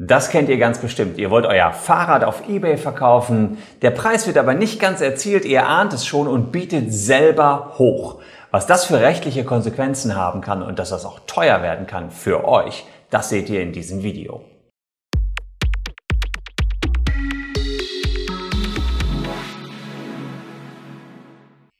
Das kennt ihr ganz bestimmt. Ihr wollt euer Fahrrad auf eBay verkaufen. Der Preis wird aber nicht ganz erzielt. Ihr ahnt es schon und bietet selber hoch. Was das für rechtliche Konsequenzen haben kann und dass das auch teuer werden kann für euch, das seht ihr in diesem Video.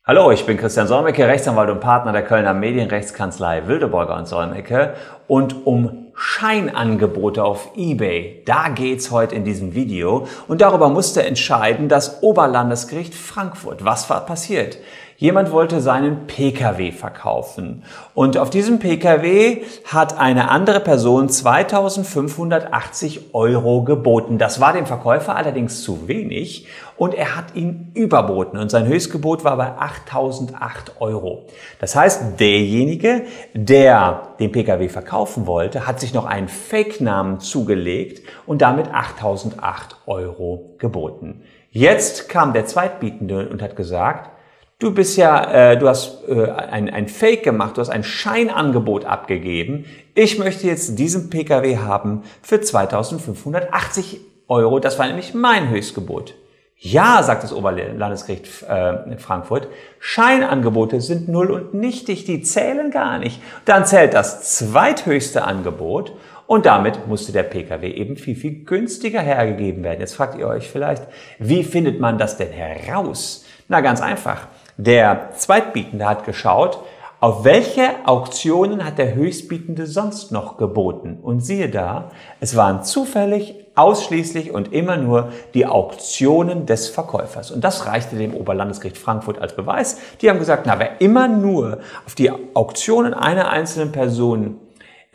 Hallo, ich bin Christian Solmecke, Rechtsanwalt und Partner der Kölner Medienrechtskanzlei Wildeborger und Solmecke. Und um Scheinangebote auf eBay, da geht's heute in diesem Video. Und darüber musste entscheiden das Oberlandesgericht Frankfurt. Was war passiert? Jemand wollte seinen Pkw verkaufen und auf diesem Pkw hat eine andere Person 2580 Euro geboten. Das war dem Verkäufer allerdings zu wenig und er hat ihn überboten und sein Höchstgebot war bei 8008 Euro. Das heißt, derjenige, der den Pkw verkaufen wollte, hat sich noch einen Fake-Namen zugelegt und damit 8008 Euro geboten. Jetzt kam der Zweitbietende und hat gesagt, Du bist ja, äh, du hast äh, ein, ein Fake gemacht, du hast ein Scheinangebot abgegeben. Ich möchte jetzt diesen Pkw haben für 2580 Euro. Das war nämlich mein Höchstgebot. Ja, sagt das Oberlandesgericht äh, Frankfurt, Scheinangebote sind null und nichtig, die zählen gar nicht. Dann zählt das zweithöchste Angebot und damit musste der Pkw eben viel, viel günstiger hergegeben werden. Jetzt fragt ihr euch vielleicht, wie findet man das denn heraus? Na, ganz einfach. Der Zweitbietende hat geschaut, auf welche Auktionen hat der Höchstbietende sonst noch geboten? Und siehe da, es waren zufällig, ausschließlich und immer nur die Auktionen des Verkäufers. Und das reichte dem Oberlandesgericht Frankfurt als Beweis. Die haben gesagt, na, wer immer nur auf die Auktionen einer einzelnen Person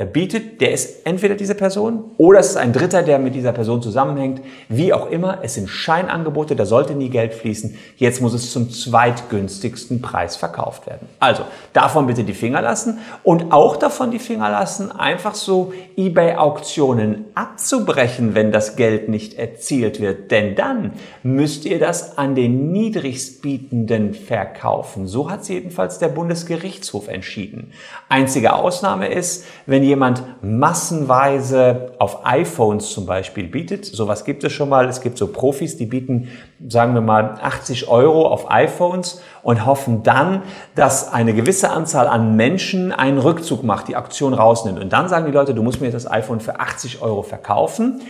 er bietet, der ist entweder diese Person oder es ist ein Dritter, der mit dieser Person zusammenhängt. Wie auch immer, es sind Scheinangebote, da sollte nie Geld fließen. Jetzt muss es zum zweitgünstigsten Preis verkauft werden. Also davon bitte die Finger lassen und auch davon die Finger lassen, einfach so eBay-Auktionen abzubrechen, wenn das Geld nicht erzielt wird. Denn dann müsst ihr das an den Niedrigstbietenden verkaufen. So hat es jedenfalls der Bundesgerichtshof entschieden. Einzige Ausnahme ist, wenn wenn jemand massenweise auf iPhones zum Beispiel bietet, sowas gibt es schon mal, es gibt so Profis, die bieten, sagen wir mal, 80 Euro auf iPhones und hoffen dann, dass eine gewisse Anzahl an Menschen einen Rückzug macht, die Aktion rausnimmt. Und dann sagen die Leute, du musst mir das iPhone für 80 Euro verkaufen.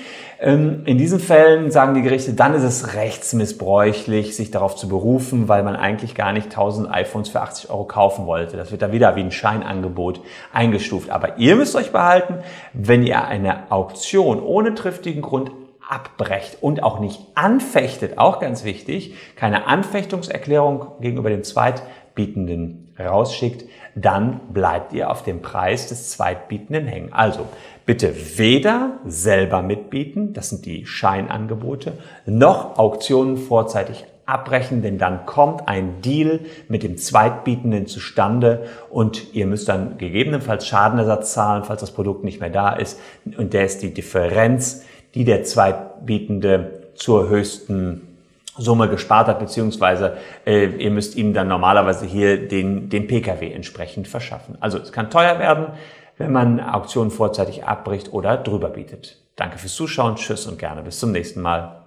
Ähm, in diesen Fällen sagen die Gerichte, dann ist es rechtsmissbräuchlich, sich darauf zu berufen, weil man eigentlich gar nicht 1000 iPhones für 80 Euro kaufen wollte. Das wird dann wieder wie ein Scheinangebot eingestuft. Aber ihr müsst euch behalten, wenn ihr eine Auktion ohne triftigen Grund abbrecht und auch nicht anfechtet, auch ganz wichtig, keine Anfechtungserklärung gegenüber dem Zweitbietenden rausschickt, dann bleibt ihr auf dem Preis des Zweitbietenden hängen. Also bitte weder selber mitbieten, das sind die Scheinangebote, noch Auktionen vorzeitig abbrechen, denn dann kommt ein Deal mit dem Zweitbietenden zustande und ihr müsst dann gegebenenfalls Schadenersatz zahlen, falls das Produkt nicht mehr da ist. Und der ist die Differenz, die der Zweitbietende zur höchsten Summe gespart hat, beziehungsweise äh, ihr müsst ihm dann normalerweise hier den, den Pkw entsprechend verschaffen. Also es kann teuer werden, wenn man Auktionen vorzeitig abbricht oder drüber bietet. Danke fürs Zuschauen, tschüss und gerne bis zum nächsten Mal.